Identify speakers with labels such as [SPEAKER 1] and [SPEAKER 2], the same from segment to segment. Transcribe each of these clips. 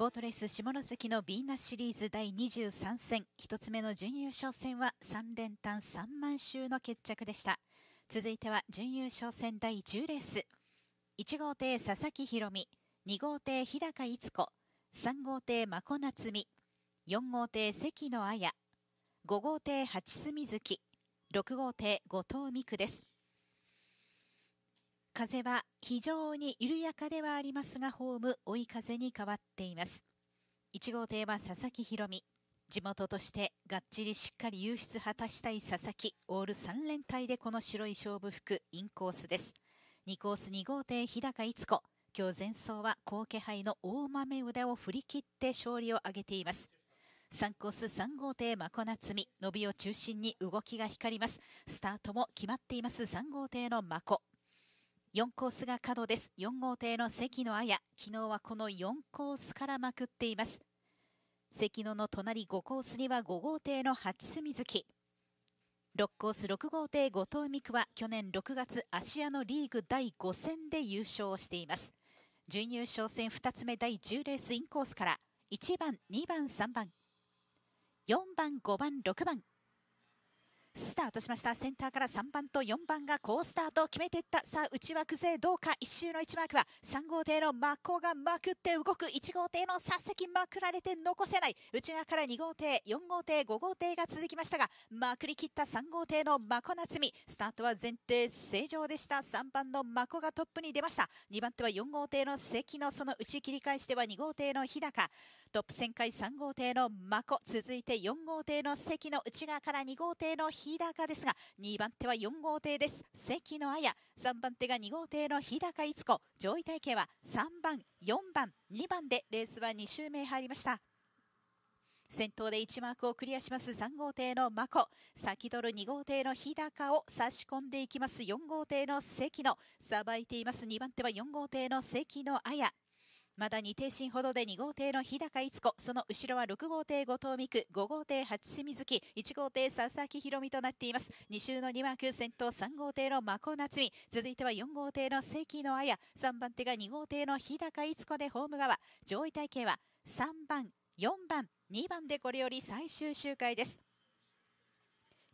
[SPEAKER 1] ボートレース下関のビーナスシリーズ第23戦。1つ目の準優勝戦は3連単3万周の決着でした。続いては準優勝戦第10レース。1号艇佐々木宏美2号艇日高逸子3号艇真子夏美4号艇関野綾5号艇八隅月6号艇後藤美久です。風は非常に緩やかではありますが、ホーム追い風に変わっています。1号艇は佐々木宏美。地元としてがっちりしっかり優出果たしたい佐々木。オール3連隊でこの白い勝負服、インコースです。2コース2号艇日高逸子。今日前走は高気配の大豆腕を振り切って勝利を挙げています。3コース3号艇真子夏美。伸びを中心に動きが光ります。スタートも決まっています3号艇の真子。4コースが角です。4号艇の関野綾。昨日はこの4コースからまくっています。関野の隣5コースには5号艇の八隅月。6コース6号艇後藤美久は去年6月アジアのリーグ第5戦で優勝しています。準優勝戦2つ目第10レースインコースから1番、2番、3番、4番、5番、6番、スタートしました。センターから3番と4番が好スタートを決めていった。さあ内枠勢どうか。1周の1マークは3号艇の真っ向がまくって動く1号艇の佐々木まくられて残せない。内側から2号艇4号艇5号艇が続きましたがまくりきった3号艇の真子夏美。スタートは前提正常でした。3番の真子がトップに出ました。2番手は4号艇の関のその内切り返しては2号艇の日高。トップ旋回3号艇の真子続いて4号艇の関の内側から2号艇の日高ですが2番手は4号艇です。関の綾3番手が2号艇の日高逸子。上位体系は3番4番2番でレースは2周目入りました。先頭で1マークをクリアします3号艇の真子。先取る2号艇の日高を差し込んでいきます4号艇の関野さばいています2番手は4号艇の関野綾。まだ2艇進ほどで2号艇の日高逸子、その後ろは6号艇後藤美久、5号艇八隅月、1号艇佐々木宏美となっています。2周の2マーク、先頭3号艇の真子夏美、続いては4号艇の関野綾、3番手が2号艇の日高逸子でホーム側、上位体系は3番、4番、2番でこれより最終周回です。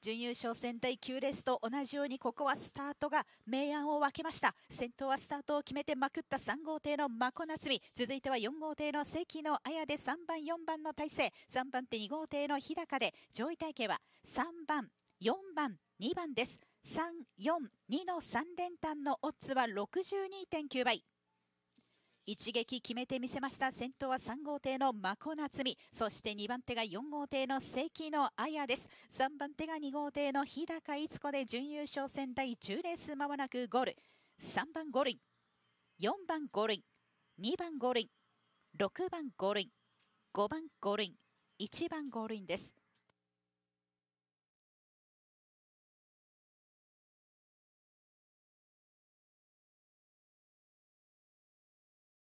[SPEAKER 1] 準優勝戦第9レースと同じようにここはスタートが明暗を分けました。先頭はスタートを決めてまくった3号艇の真子夏美。続いては4号艇の関野綾で3番4番の体勢。3番手2号艇の日高で。上位体系は3番4番2番です。342の3連単のオッズは62.9倍。一撃決めてみせました先頭は3号艇の真子夏美そして2番手が4号艇の関野綾です。3番手が2号艇の日高逸子で準優勝戦第10レースまもなくゴール。3番ゴールイン4番ゴールイン2番ゴールイン6番ゴールイン5番ゴールイン1番ゴールインです。